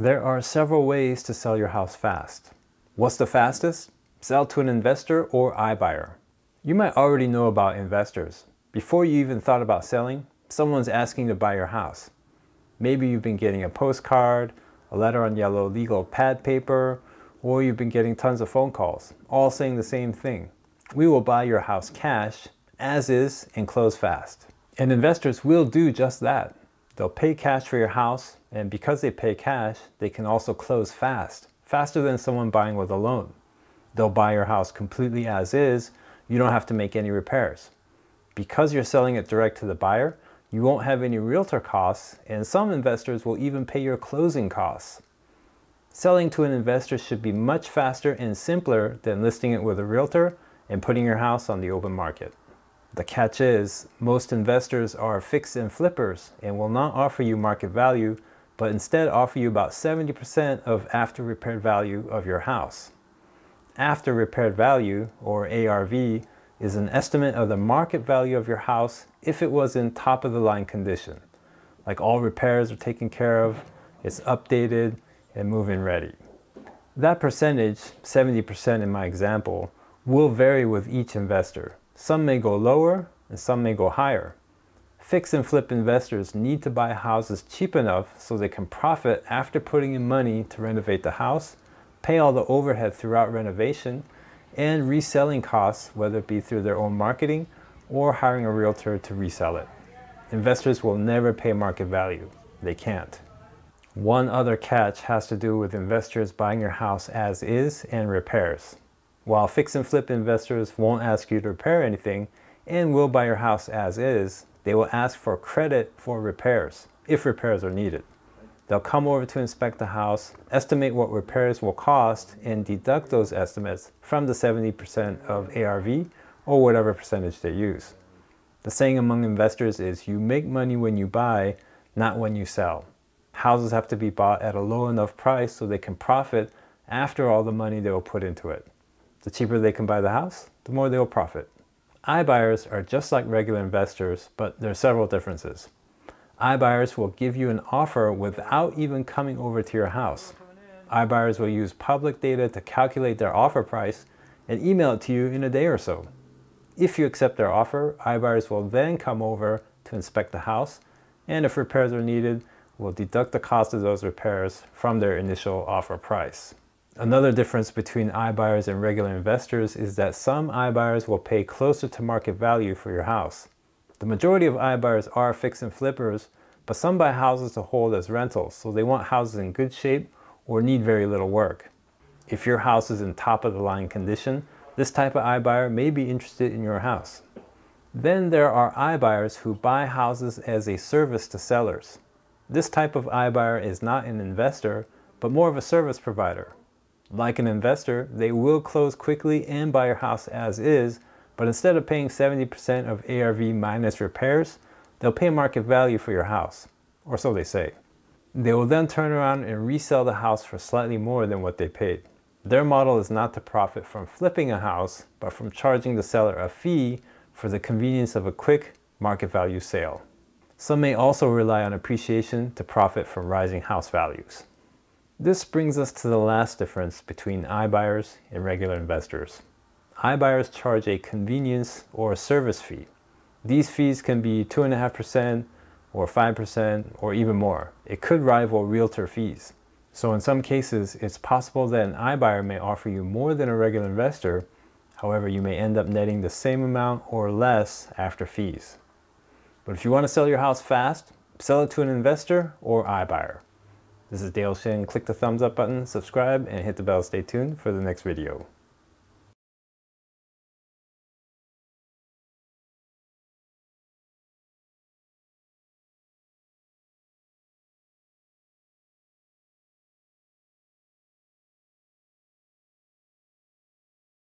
There are several ways to sell your house fast. What's the fastest? Sell to an investor or iBuyer. You might already know about investors. Before you even thought about selling, someone's asking to buy your house. Maybe you've been getting a postcard, a letter on yellow legal pad paper, or you've been getting tons of phone calls, all saying the same thing. We will buy your house cash, as is, and close fast. And investors will do just that. They'll pay cash for your house, and because they pay cash, they can also close fast, faster than someone buying with a loan. They'll buy your house completely as is, you don't have to make any repairs. Because you're selling it direct to the buyer, you won't have any realtor costs, and some investors will even pay your closing costs. Selling to an investor should be much faster and simpler than listing it with a realtor and putting your house on the open market. The catch is, most investors are fix and flippers and will not offer you market value, but instead offer you about 70% of after repaired value of your house. After repaired value, or ARV, is an estimate of the market value of your house if it was in top of the line condition. Like all repairs are taken care of, it's updated, and move-in ready. That percentage, 70% in my example, will vary with each investor. Some may go lower and some may go higher. Fix and flip investors need to buy houses cheap enough so they can profit after putting in money to renovate the house, pay all the overhead throughout renovation, and reselling costs, whether it be through their own marketing or hiring a realtor to resell it. Investors will never pay market value. They can't. One other catch has to do with investors buying your house as is and repairs. While fix and flip investors won't ask you to repair anything and will buy your house as is, they will ask for credit for repairs, if repairs are needed. They'll come over to inspect the house, estimate what repairs will cost, and deduct those estimates from the 70% of ARV or whatever percentage they use. The saying among investors is you make money when you buy, not when you sell. Houses have to be bought at a low enough price so they can profit after all the money they will put into it. The cheaper they can buy the house, the more they will profit. iBuyers are just like regular investors, but there are several differences iBuyers will give you an offer without even coming over to your house. iBuyers will use public data to calculate their offer price and email it to you in a day or so. If you accept their offer, iBuyers will then come over to inspect the house and if repairs are needed, will deduct the cost of those repairs from their initial offer price. Another difference between iBuyers and regular investors is that some iBuyers will pay closer to market value for your house. The majority of iBuyers are fix and flippers, but some buy houses to hold as rentals, so they want houses in good shape or need very little work. If your house is in top of the line condition, this type of iBuyer may be interested in your house. Then there are iBuyers who buy houses as a service to sellers. This type of iBuyer is not an investor, but more of a service provider. Like an investor, they will close quickly and buy your house as is, but instead of paying 70% of ARV minus repairs, they'll pay market value for your house, or so they say. They will then turn around and resell the house for slightly more than what they paid. Their model is not to profit from flipping a house, but from charging the seller a fee for the convenience of a quick market value sale. Some may also rely on appreciation to profit from rising house values. This brings us to the last difference between iBuyers and regular investors iBuyers charge a convenience or a service fee. These fees can be 2.5% or 5% or even more. It could rival realtor fees. So in some cases, it's possible that an iBuyer may offer you more than a regular investor. However, you may end up netting the same amount or less after fees. But if you want to sell your house fast, sell it to an investor or iBuyer. This is Dale Shin. Click the thumbs up button, subscribe, and hit the bell. Stay tuned for the next video.